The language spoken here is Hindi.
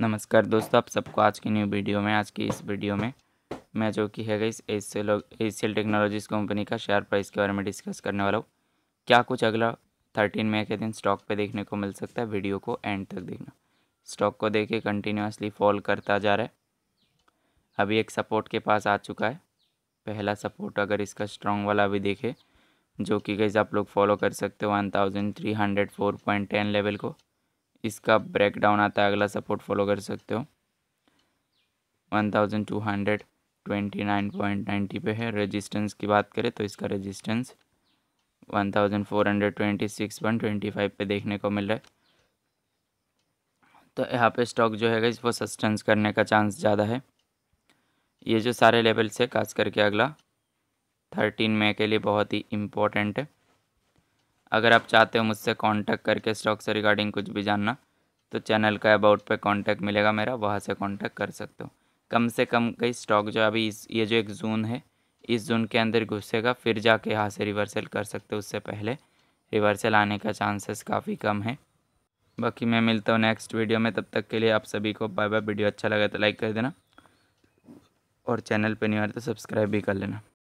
नमस्कार दोस्तों, आप सबको आज की न्यू वीडियो में, आज की इस वीडियो में मैं जो कि है इस एशियल एशियल टेक्नोलॉजीज़ कंपनी का शेयर प्राइस के बारे में डिस्कस करने वाला हूँ। क्या कुछ अगला थर्टीन मई के दिन स्टॉक पे देखने को मिल सकता है? वीडियो को एंड तक देखना। स्टॉक को देखिए कंटिन्यूसली फॉल करता जा रहा है। अभी एक सपोर्ट के पास आ चुका है। पहला सपोर्ट अगर इसका स्ट्रॉन्ग वाला अभी देखे, जो कि गई आप लोग फॉलो कर सकते हो one thousand three hundred four point ten level को। इसका ब्रेक डाउन आता है, अगला सपोर्ट फॉलो कर सकते हो। One thousand two hundred twenty nine point ninety पे है। रेजिस्टेंस की बात करें तो इसका resistance one thousand four hundred twenty six point twenty five पे देखने को मिल रहा है। तो यहाँ पे स्टॉक जो है वो सस्टेंस करने का चांस ज़्यादा है। ये जो सारे लेवल्स है, खास करके अगला थर्टीन मे के लिए बहुत ही इम्पोर्टेंट है। अगर आप चाहते हो मुझसे कांटेक्ट करके स्टॉक से रिगार्डिंग कुछ भी जानना तो चैनल का अबाउट पे कांटेक्ट मिलेगा मेरा, वहाँ से कांटेक्ट कर सकते हो। कम से कम कई स्टॉक जो अभी इस, ये जो एक जोन है, इस जोन के अंदर घुसेगा, फिर जाके यहाँ से रिवर्सल कर सकते हो उससे पहले। रिवर्सल आने का चांसेस काफ़ी कम है। बाकी मैं मिलता हूँ नेक्स्ट वीडियो में, तब तक के लिए आप सभी को बाय बाय वीडियो अच्छा लगा तो लाइक कर देना। और चैनल पर नहीं आ रहा तो सब्सक्राइब भी कर लेना।